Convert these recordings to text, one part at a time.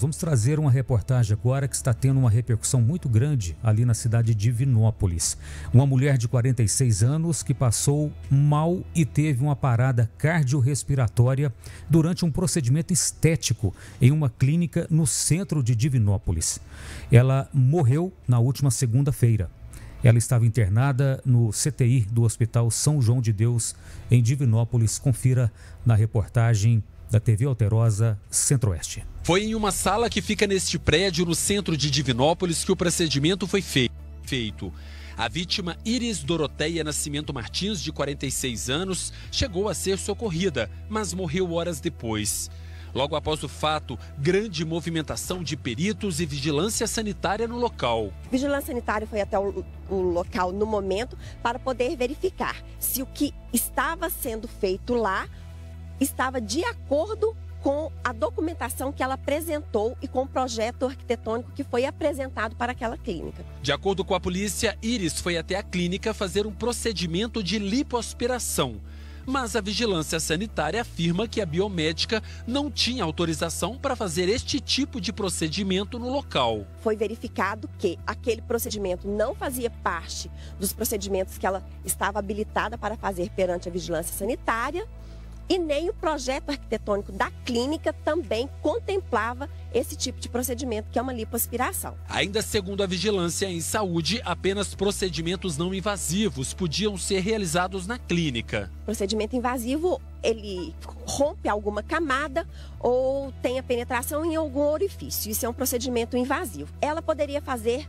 Vamos trazer uma reportagem agora que está tendo uma repercussão muito grande ali na cidade de Divinópolis. Uma mulher de 46 anos que passou mal e teve uma parada cardiorrespiratória durante um procedimento estético em uma clínica no centro de Divinópolis. Ela morreu na última segunda-feira. Ela estava internada no CTI do Hospital São João de Deus, em Divinópolis. Confira na reportagem da TV Alterosa Centro-Oeste. Foi em uma sala que fica neste prédio no centro de Divinópolis que o procedimento foi feito. A vítima Iris Doroteia Nascimento Martins, de 46 anos, chegou a ser socorrida, mas morreu horas depois. Logo após o fato, grande movimentação de peritos e vigilância sanitária no local. Vigilância sanitária foi até o, o, local no momento para poder verificar se o que estava sendo feito lá estava de acordo com a documentação que ela apresentou e com o projeto arquitetônico que foi apresentado para aquela clínica. De acordo com a polícia, Iris foi até a clínica fazer um procedimento de lipoaspiração. Mas a vigilância sanitária afirma que a biomédica não tinha autorização para fazer este tipo de procedimento no local. Foi verificado que aquele procedimento não fazia parte dos procedimentos que ela estava habilitada para fazer perante a vigilância sanitária e nem o projeto arquitetônico da clínica também contemplava esse tipo de procedimento, que é uma lipoaspiração. Ainda segundo a Vigilância em Saúde, apenas procedimentos não invasivos podiam ser realizados na clínica. Procedimento invasivo, ele rompe alguma camada ou tem a penetração em algum orifício. Isso é um procedimento invasivo. Ela poderia fazer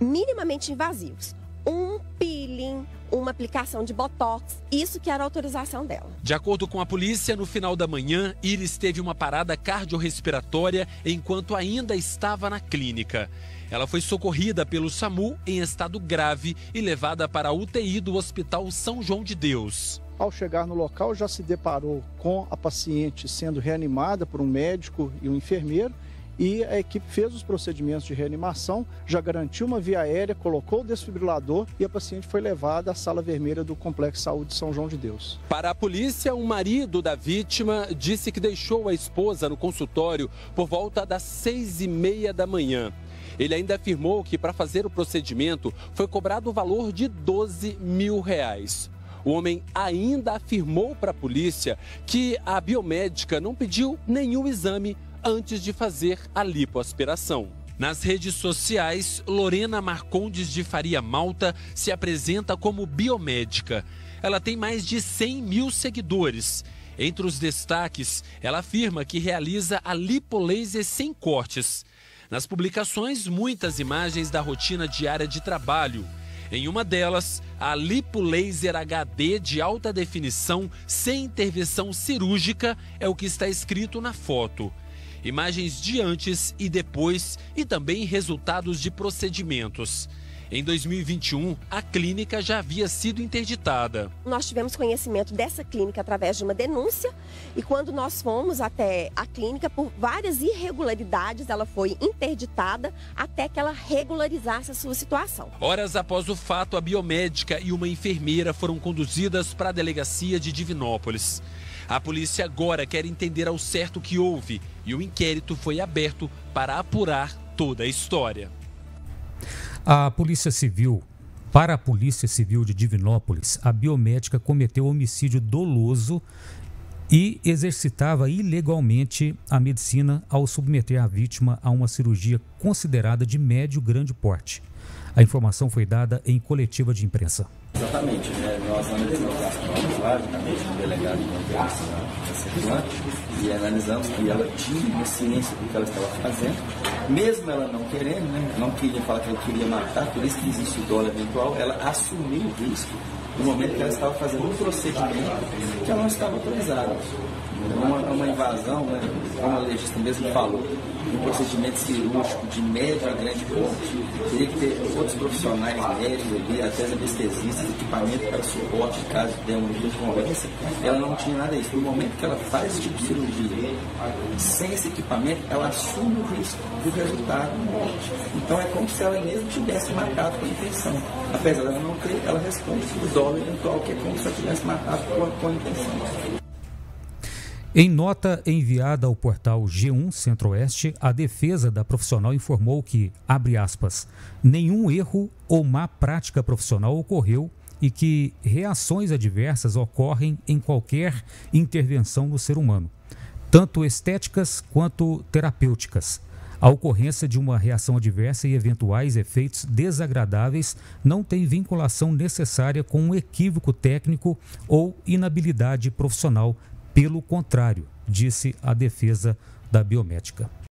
minimamente invasivos. Um peeling, uma aplicação de botox, isso que era a autorização dela. De acordo com a polícia, no final da manhã, Iris teve uma parada cardiorrespiratória enquanto ainda estava na clínica. Ela foi socorrida pelo SAMU em estado grave e levada para a UTI do Hospital São João de Deus. Ao chegar no local, já se deparou com a paciente sendo reanimada por um médico e um enfermeiro e a equipe fez os procedimentos de reanimação, já garantiu uma via aérea, colocou o desfibrilador e a paciente foi levada à sala vermelha do Complexo Saúde São João de Deus. Para a polícia, o marido da vítima disse que deixou a esposa no consultório por volta das seis e meia da manhã. Ele ainda afirmou que para fazer o procedimento foi cobrado o valor de 12 mil reais. O homem ainda afirmou para a polícia que a biomédica não pediu nenhum exame antes de fazer a lipoaspiração. Nas redes sociais, Lorena Marcondes de Faria Malta se apresenta como biomédica. Ela tem mais de 100 mil seguidores. Entre os destaques, ela afirma que realiza a lipolaser sem cortes. Nas publicações, muitas imagens da rotina diária de trabalho. Em uma delas, a lipolaser HD de alta definição sem intervenção cirúrgica é o que está escrito na foto imagens de antes e depois e também resultados de procedimentos. Em 2021, a clínica já havia sido interditada. Nós tivemos conhecimento dessa clínica através de uma denúncia e quando nós fomos até a clínica, por várias irregularidades, ela foi interditada até que ela regularizasse a sua situação. Horas após o fato, a biomédica e uma enfermeira foram conduzidas para a delegacia de Divinópolis. A polícia agora quer entender ao certo o que houve e o inquérito foi aberto para apurar toda a história. A Polícia Civil, para a Polícia Civil de Divinópolis, a biomédica cometeu homicídio doloso e exercitava ilegalmente a medicina ao submeter a vítima a uma cirurgia considerada de médio grande porte. A informação foi dada em coletiva de imprensa. Exatamente, né? nós analisamos as provas lá, o delegado de e analisamos que ela tinha ciência do que ela estava fazendo, mesmo ela não querendo, né? não queria falar que ela queria matar, por isso que existe o dólar eventual, ela assumiu o risco no momento que ela estava fazendo um procedimento que ela não estava autorizada uma, uma invasão, né, como a legista mesmo falou, um procedimento cirúrgico de médio a grande porte, teria que ter outros profissionais médicos ali, até anestesistas, equipamento para suporte, caso der uma intercorrência, ela não tinha nada disso. No momento que ela faz esse tipo de cirurgia, sem esse equipamento, ela assume o risco do resultado. Então é como se ela mesmo tivesse matado com intenção. Apesar dela não ter, ela responde o dólar eventual, que é como se ela tivesse matado com, com intenção. Em nota enviada ao portal G1 Centro-Oeste, a defesa da profissional informou que, abre aspas, nenhum erro ou má prática profissional ocorreu e que reações adversas ocorrem em qualquer intervenção no ser humano, tanto estéticas quanto terapêuticas. A ocorrência de uma reação adversa e eventuais efeitos desagradáveis não tem vinculação necessária com um equívoco técnico ou inabilidade profissional pelo contrário, disse a defesa da biomédica.